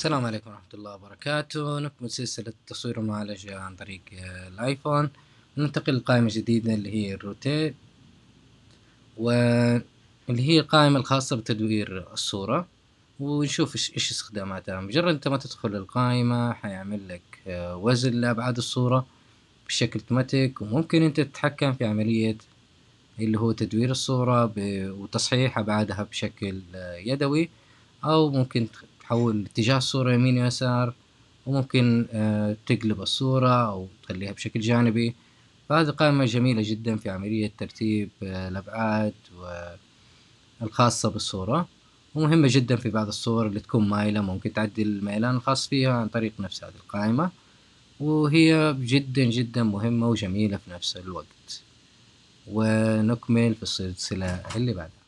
السلام عليكم ورحمة الله وبركاته. نكمل سلسلة التصوير والمعالجة عن طريق آه، الآيفون. ننتقل لقائمة جديدة اللي هي الروتيت واللي هي القائمة الخاصة بتدوير الصورة ونشوف إيش استخداماتها. مجرد أنت ما تدخل القائمة حيعمل لك آه، وزن لأبعاد الصورة بشكل أوتوماتيك وممكن أنت تتحكم في عملية اللي هو تدوير الصورة وتصحيح أبعادها بشكل آه، يدوي أو ممكن تحول اتجاه الصورة يمين يسار وممكن آه، تقلب الصورة أو تخليها بشكل جانبي. فهذه قائمة جميلة جدا في عملية ترتيب آه، الأبعاد الخاصة بالصورة. ومهمة جدا في بعض الصور اللي تكون مايلة ممكن تعدل الميلان الخاص فيها عن طريق نفس هذه القائمة. وهي جدا جدا مهمة وجميلة في نفس الوقت. ونكمل في السلسلة اللي بعدها.